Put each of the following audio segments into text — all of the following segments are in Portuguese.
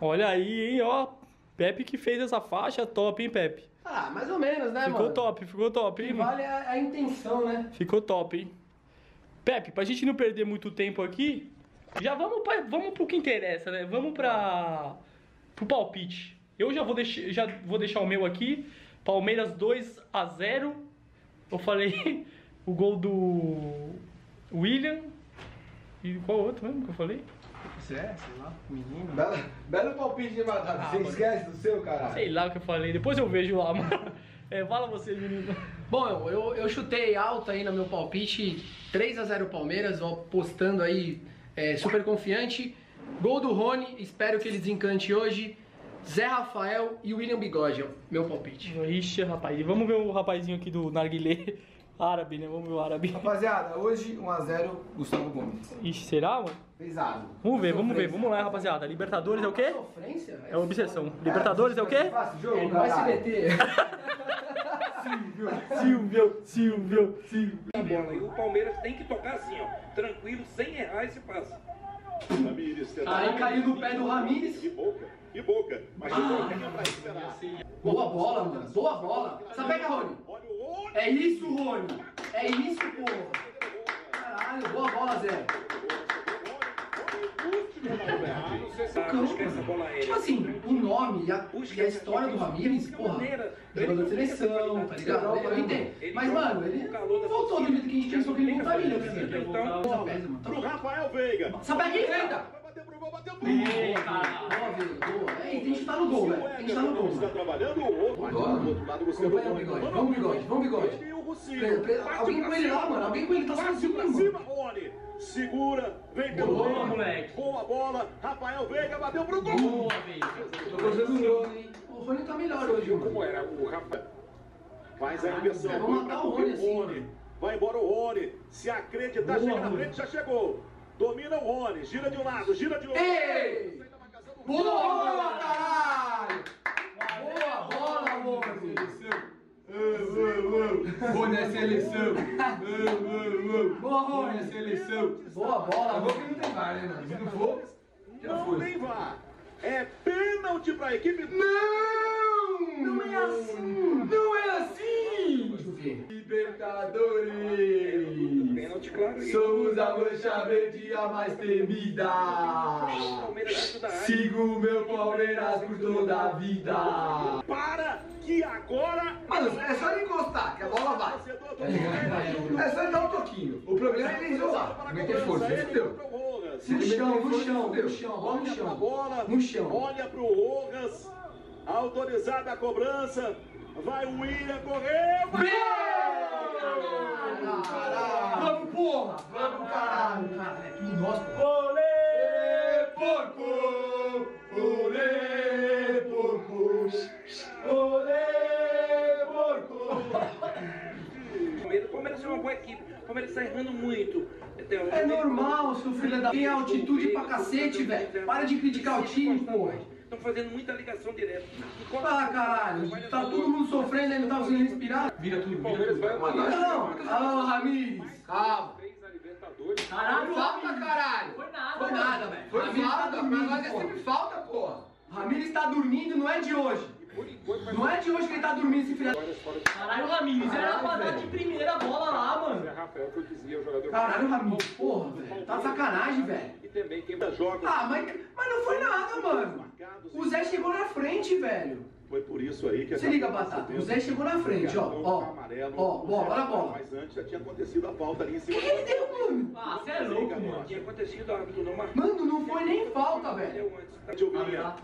Olha aí, hein, ó. Pepe que fez essa faixa top, hein, Pepe? Ah, mais ou menos, né, Ficou mano? top, ficou top, O que hein, vale a, a intenção, né? Ficou top, hein? Pepe, pra gente não perder muito tempo aqui, já vamos, pra, vamos pro que interessa, né? Vamos pra, pro palpite. Eu já vou, deixar, já vou deixar o meu aqui. Palmeiras 2 a 0 Eu falei o gol do William. E qual outro mesmo que eu falei? Você é, sei lá, menino. Belo, belo palpite de batata. Ah, Você mano. esquece do seu, caralho? Sei lá o que eu falei. Depois eu vejo lá, mano. É, fala você, menino. Bom, eu, eu, eu chutei alto aí no meu palpite, 3 a 0 Palmeiras, postando aí, é, super confiante. Gol do Rony, espero que ele desencante hoje. Zé Rafael e William Bigode, meu palpite. Ixi, rapaz. E vamos ver o rapazinho aqui do Narguilé árabe, né? Vamos ver o árabe. Rapaziada, hoje 1x0 Gustavo Gomes. Ixi, será, mano? Pesado. Vamos ver, vamos ver. Vamos lá, rapaziada. Libertadores é o quê? Sofrência? É uma obsessão. Libertadores é o quê? Fácil jogo, É, no. SBT. Silvio, Silvio, Silvio. a bola. E o Palmeiras tem que tocar assim, ó, tranquilo, sem errar esse passe. Ramires Aí caiu no pé do Ramires. Que boca, que boca. Mas que boca é pra esperar. Boa bola, mano. Boa bola. Rony. Olha o olho. É isso, Rony. É isso, porra. Caralho, boa bola, Zé. A bola aérea. Tipo assim, o nome e a, e a história do Ramires, porra, jogador de seleção, tá ligado? Eu entendo. Mas, mano, ele voltou do jeito que a gente pensou que ele voltaria, né? Então, Coisa péssima, tá Pro. Rafael Veiga. Sapeca, eita! Vai bater pro gol, bateu pro Boa, gol. Veiga, boa. É, tem que chutar no gol, velho. Tem que chutar no gol, mano. trabalhando o outro. Mas Boa, do outro lado você Acompanha o bigode. Vamos, bigode, vamos, bigode. Pre- Bate Alguém com ele lá, mano. Alguém com ele tá sozinho, pra mano. cima, Rony. Segura, vem pelo Boa, meio. moleque. Boa bola. Rafael Veiga bateu pro gol. Boa, velho. Tô gostando do Rony, hein? O Rony tá melhor hoje, viu mano. como era o Rafael? Faz a inversão. vamos matar o Rony assim, mano. Vai embora o Rony. Se acreditar, Boa, chega na Rony. frente, já chegou. Domina o Rony. Gira de um lado, gira de outro. Ei! Boa, caralho! Boa bola, Rony! Rony é seleção. Boa, Rony! seleção. Boa bola, Acabou que não tem VAR, né, mano? Se não for, já Não foi. tem vá. É pênalti pra equipe. Não! Não é assim! Não é assim! Libertadores! Pênalti, claro. Somos a mancha verde a mais temida! Área. Sigo o meu Palmeiras por toda a vida! Para que agora. Mano, é só ele encostar que a bola vai. Do Palmeiras. É só ele dar um toquinho. O problema é ele isolar. Meter força, ele entendeu? No chão, no chão, fudeu. no chão, no Olha pra chão. bola. No chão. Olha pro Rojas. Autorizada a cobrança. Vai o William, correu. Caralho! Vamos, porra! Vamos, caralho! Cara, é tudo nosso, pô. Olê, porco! Olê, porco! Olê, porco! Palmeiras, o Palmeiras é uma boa equipe. O Palmeiras está errando muito. É normal, seu filho da... Tem altitude pra cacete, velho. Para de criticar o time, porra. Estão fazendo muita ligação direta. Ah, caralho. Tá todo mundo sofrendo aí, não tá conseguindo respirar. Vira tudo, Palmeiras vai uma Não, ah, Ramires. Calma. Caralho, falta, caralho. Foi nada, Foi nada, velho. Foi tá falta, mas nós é sempre falta, porra! Ramires tá dormindo, não é de hoje. Não é de hoje que ele tá dormindo, esse filho da... Caralho, Ramires, era pra dar de primeira bola lá, mano. Zé Rafael, que eu dizia, o jogador. Caralho, Ramires, porra, velho. Tá sacanagem, velho. E também quem Jogos Ah, mas, mas não foi nada, mano. O Zé chegou na frente, velho. Foi por isso aí que Se liga, Batata. O Zé chegou na frente, ó. Ó, ó, bola, olha a bola. Mas antes já tinha acontecido a falta ali em O que, cima. que ele deu, mano? Ah, você é louco, mano. tinha acontecido, árbitro não marcou. Mano, não foi nem falta, velho. Deu antes. Diovinha.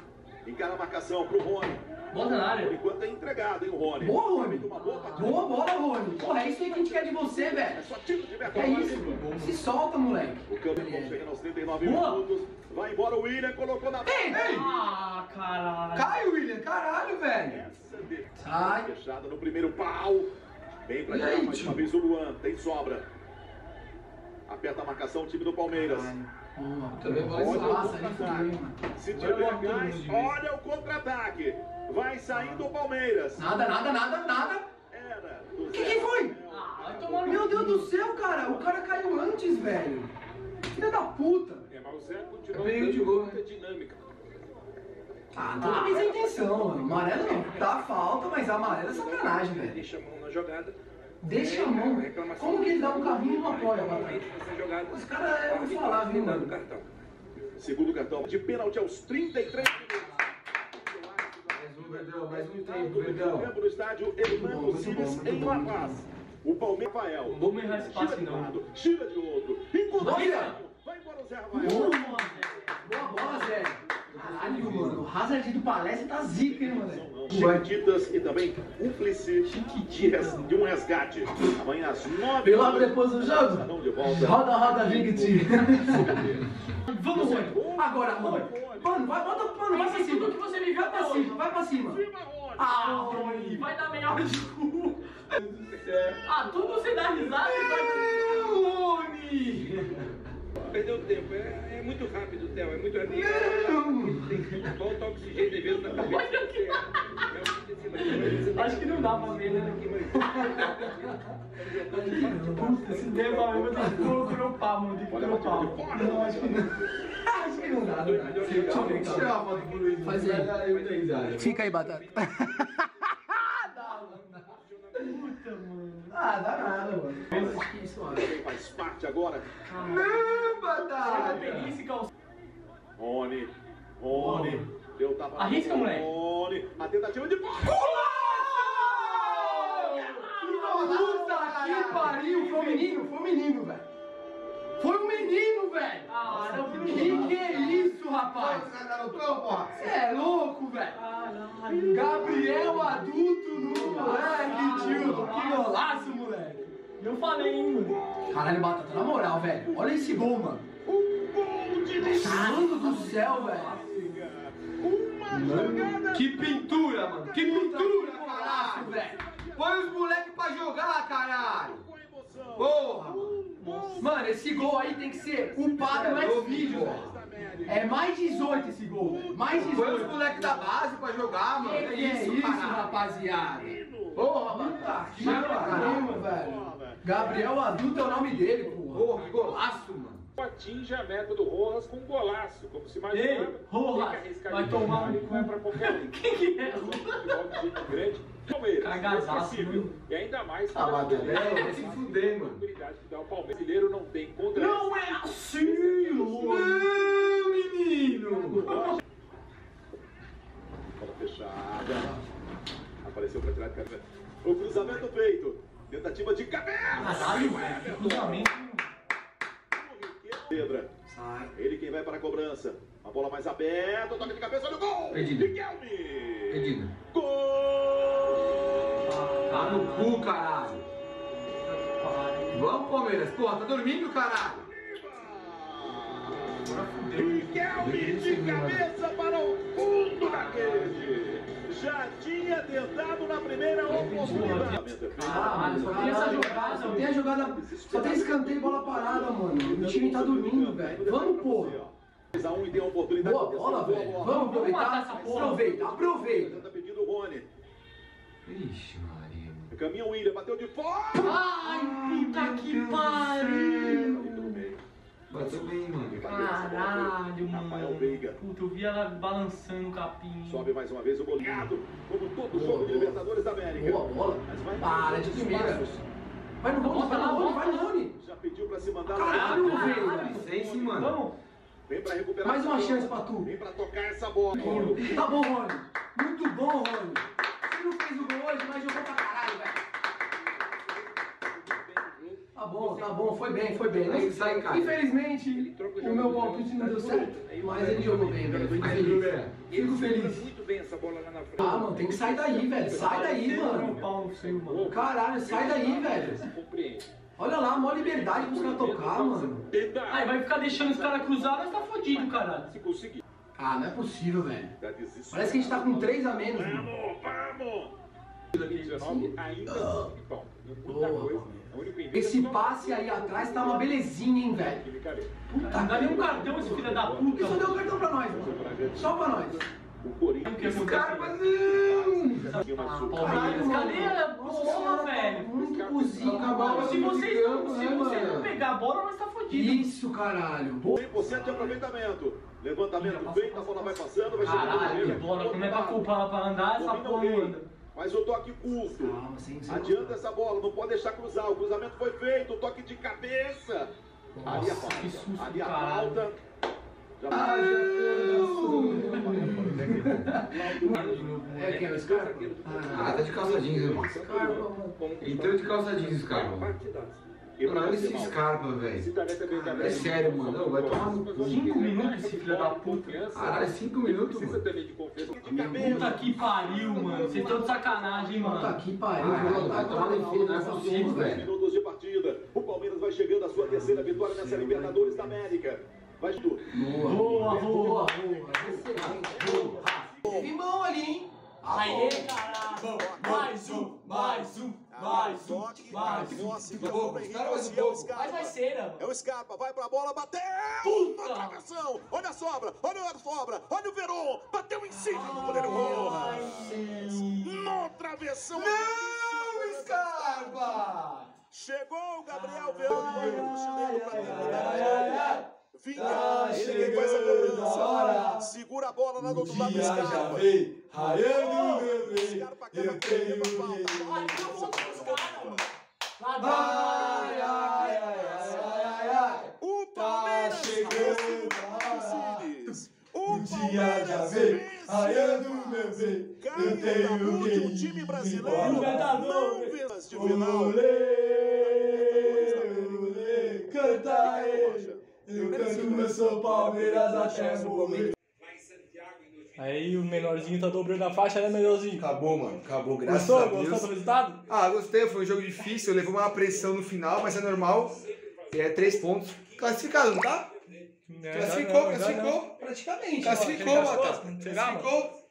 Encara a marcação pro Rony. Bota na Por área. enquanto é entregado, hein, o Rony. Boa, Rony. Uma boa bola, Rony. Porra, é isso aí que a gente quer de você, É velho. só tiro de É performance. isso. Se solta, moleque. O campo chegando aos 39 Boa. minutos. Vai embora o William, colocou na Ei, ei. Ah, caralho. Cai, William! Caralho, velho! Essa defesa Sai. fechada no primeiro pau. Vem pra E cá aí, mais uma vez o Luan, tem sobra. Aperta a marcação o time do Palmeiras. Boa. Também vai Olha o contra-ataque. Se tiver gás, olha o. Vai saindo o Palmeiras. Nada, nada, nada, nada. Era. O que, que foi? Ah, Meu Deus do céu, cara. O cara caiu antes, velho. Filha da puta. É, mas o Zé É continua perigo de gol, muita né? dinâmica. Ah, toda vez é intenção, mano. Amarelo não. Tá falta, mas amarelo é sacanagem, velho. Deixa a mão na jogada. Deixa a mão. Como que ele dá um carrinho e não apoia, nessa jogada. Os caras, eu vou falar, viu, mano? cartão. Segundo cartão de pênalti aos 33 minutos. Mais um, Verdão, mais um tempo, Do Verdão. do estádio Hernando Siles em La Paz. O Palmeiras Rafael. Não vamos errar esse Tira passe, de não. lado, Tira de outro. Encontra Olha! Vai embora o Zé Rafael. Boa bola, Zé. Caralho, mano. O Hazard do Palestra tá zica, hein, mano? Chiquititas e também cúmplice de, um resgate. Amanhã às 9 Veio logo depois do jogo. Volta. Roda, roda, Victor. Vamos, Rony. Agora, Rony. Mano, vai, bota, mano, vai pra cima. Tudo que você Vai pra até hoje. cima, vai pra cima. Ah, Rony, vai dar meia hora de cu. Ah, tudo você dá risada e vai... Rony! Perdeu tempo. É, é muito rápido, Theo. É muito rápido. Falta oxigênio de vez na cabeça. Olha que- É, Acho que não dá pra ver, né? Puta, se der pra ver, eu que cropar. Tem cropar. de fora. Não, acho que não. Acho que não dá, não dá. Deixa eu a foto pro Luiz. Faz aí. Fica aí, Batata. Puta, mano. Ah, dá nada, mano. Acho que isso, mano. Também faz parte agora. Esse calção. Rony. Rony. Deu tapa. Arrisca, moleque. Rony. A tentativa de. Puta que pariu! Foi um menino, foi um menino, velho. Foi um menino, velho. Ah, não, Que que é isso, rapaz? Você tá é louco, velho. Caralho. Gabriel adulto no moleque, tio. Que golaço, moleque. Eu falei, hein, mano. Caralho, Batata, na moral, velho. Olha esse gol, mano. Mano do céu, velho. Que pintura, mano. Que pintura, caralho. velho. Põe os moleques pra jogar, caralho. Porra, mano. Mano, esse gol aí tem que ser upado no X-Video, velho. É mais 18 esse gol, velho. Mais Põe os 18. moleques da base pra jogar, mano. Que que é isso, caralho. rapaziada? Porra, que pariu, velho. Gabriel Adulto é o nome dele, porra. Porra, que golaço, mano. Atinge a meta do Rojas com um golaço, como se imaginava. Ei, Rojas, vai tomar é pra qualquer um. Quem que é? Gente grande. Palmeiras, Cagadaço. E ainda mais Ah, Batata, é, se fuder, mano. habilidade que dá o Palmeiras. Brasileiro não tem contra Não é assim, Rony. Não, menino. Bola fechada. Apareceu pra tirar de cabeça. O cruzamento feito. Tentativa de cabeça. Caralho, velho. Que cruzamento. Pedra. Sai. Ele quem vai para a cobrança. Uma bola mais aberta. Toque de cabeça. Olha o gol. Perdido. Riquelme. Perdido. Gol. Tá no cu, caralho. Vamos, Palmeiras. Porra, tá dormindo, caralho. Riquelme de cabeça Já tinha tentado na primeira oportunidade. Caralho, só tem essa jogada, só tem a jogada, só tem escanteio e bola parada, mano. O time tá dormindo, velho. Vamos, porra. 2 a 1 e tem a oportunidade Boa bola, velho. Boa Vamos aproveitar. essa porra. Aproveita, aproveita. Tá pedindo o Rony. Ixi, Maria. Caminha o William, bateu de fora. Ai, puta que pariu. Bateu bem, mano. Caralho, Rafael mano. Veiga. Puta, eu vi ela balançando o capim. Sobe mais uma vez o goleado, como todo jogo de Libertadores da América. Boa bola. Mas vai Para de primeira. Vai no gol, vai no gol, vai no Rony. Já pediu pra se mandar Caralho, lá. velho. Licença, hein, mano. Vamos. Vem pra recuperar. Mais uma chance pra tu. Vem pra tocar essa bola. Tá bom, Rony. Muito bom, Rony. Você não fez o gol hoje, mas jogou pra caralho, velho. Tá bom, tá bom, foi bem, foi bem. Aí sai, cara. Infelizmente, o meu palpite não deu certo, mas ele jogou bem, velho. Fico feliz. Fico feliz. muito bem essa bola lá na frente. Ah, mano, tem que sair daí, velho. Sai daí, Um mano. pau no seu, mano. Caralho, sai daí, velho. Compreende. Olha lá, maior liberdade pros caras tocar, mano. Ai, vai ficar deixando os caras cruzar, nós tá fodido, caralho. Se conseguir. Ah, não é possível, velho. Tá. Parece que a gente tá com 3 a menos, mano. Vamos, vamos! 2019 ainda Boa, A Esse passe aí atrás tá uma belezinha, hein, velho. Não dá nenhum cartão esse filho da puta. Ele só deu um cartão pra nós, mano. Só pra nós. O Corinthians. O que aconteceu? Scarpa não! Tinha uma Ah, super- Palmeiras, cadê a bola, velho? Muito cozido, Acabava Mano, se vocês não, se né, vocês não pegar a bola, nós tá fodido. Isso, caralho. 100% de aproveitamento. Levantamento feito, a bola vai passando, vai chegando Caralho, que bola. Como é pra culpar pra andar, essa porra. Mas o toque curto. Calma, sem sem Adianta essa bola, não pode deixar cruzar. O cruzamento foi feito, o toque de cabeça. Ali a Nossa, falta. que susto, Ali a caralho. falta. Já É quem? O Scarpa? Ah, tá de calça jeans, irmão. Entrou de calça jeans, Scarpa. Mano, olha esse Scarpa, velho. É sério, mano. Não, vai tomar no cu. Cinco minutos, esse filho da puta. Caralho, cinco minutos, Precisa mano. Puta que pariu, mano. Vocês estão de sacanagem, hein, Puta mano. que pariu. Caralho, vai tomar no cu, não é possível, velho. Minutos de partida. O Palmeiras vai chegando à sua terceira vitória nessa Libertadores da América. Vai tudo. Boa, boa. Teve mão ali, hein? Aê, caralho. Mais um, mais um, mais um, mais um. Mas vai ser, mano. É o Scarpa, vai pra bola, bateu! Puta! Travessão! Olha a sobra, olha a sobra, olha o Veron! Bateu em cima do goleiro Rojas! No travessão! Não, Scarpa! Chegou o Gabriel Veron, goleiro chileno, pra terminar Vinha, Tá ele que faz a chegando a hora. cobrança. Segura a bola lá do outro lado do dia já Scarpa. vem, raiando meu bem. Scarpa Eu tenho falta. Ai, eu vou pros caras, Ai, ai, ai, ai, ai, ai. O Tá Palmeiras chegando a hora. Alcides. O O dia já vem, raiando meu bem. Eu tenho que último ir time brasileiro. Não vence de final. Olê, olê, canta aí. Eu canto, eu sou Palmeiras até morrer. Aí o menorzinho tá dobrando a faixa, né, menorzinho? Acabou, mano. Acabou, graças Gostou? a Deus. Gostou do resultado? Ah, gostei. Foi um jogo difícil. Levou uma pressão no final, mas é normal. É três pontos. Classificado, não tá? Classificou, classificou. Praticamente. Classificou, Ele gostou? Matheus. Será, mano? Classificou.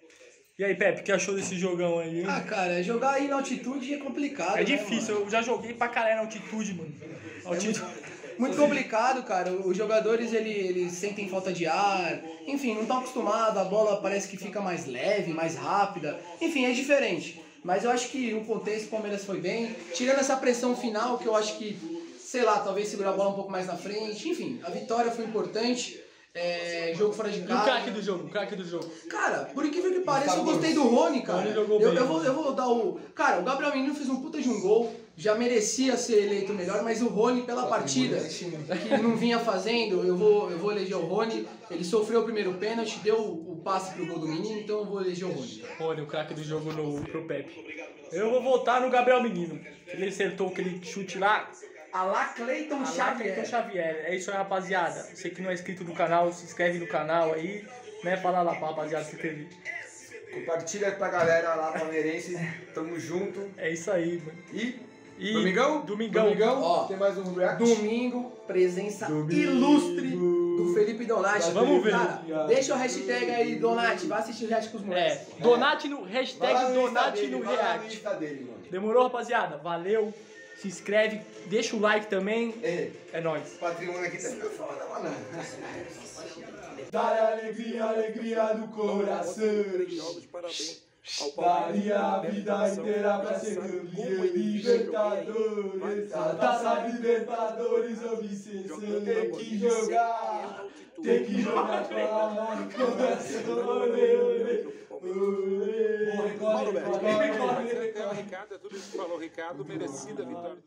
E aí, Pepe, o que achou desse jogão aí, hein? Ah, cara, jogar aí na altitude é complicado. é né, difícil, mano? eu já joguei pra caralho na altitude, mano. Altitude. Muito complicado, cara. Os jogadores ele, eles sentem falta de ar. Enfim, não estão acostumados. A bola parece que fica mais leve, mais rápida. Enfim, é diferente. Mas eu acho que no contexto o Palmeiras foi bem. Tirando essa pressão final, que eu acho que, sei lá, talvez segurar a bola um pouco mais na frente. Enfim, a vitória foi importante. É, jogo fora de E o casa. craque do jogo, o craque do jogo. Cara, por incrível que pareça, eu gostei do Rony, cara. Rony jogou eu, bem, eu, vou, eu vou dar o. Cara, o Gabriel Menino fez um puta de um gol. Já merecia ser eleito melhor, mas o Rony, pela partida que não vinha fazendo, eu vou, eu vou eleger o Rony. Ele sofreu o primeiro pênalti, deu o passe pro gol do menino, então eu vou eleger o Rony. Rony, o craque do jogo no, pro Pepe. Eu vou votar no Gabriel Menino. Ele acertou aquele chute lá. Alá Cleiton Alá, Cleiton Xavier. É isso aí, rapaziada. Você que não é inscrito no canal, se inscreve no canal aí. Né? Fala lá pra rapaziada se inscrever. Compartilha pra galera lá, palmeirense. Tamo junto. É isso aí, mano. E. E Domingão? Domingão. Domingão. Ó, Tem mais um react. Domingo, presença Domingo. ilustre do Felipe Donati. Vamos ver. Cara, deixa o hashtag aí, Donati. Vai assistir o react com os moleques. É, Donate no hashtag dele, no React. Dele, mano. Demorou, rapaziada? Valeu. Se inscreve, deixa o like também. É, É nóis. patrimônio aqui tá ficando foda, mano. Dá-lhe alegria, alegria do coração. Daria a vida inteira pra ser campeão Libertadores. A taça Libertadores ou Vicência Tem que jogar. Tem que jogar com a alma no coração Olê, olê, corre, corre Ricardo, é tudo isso que falou, Ricardo, merecida vitória.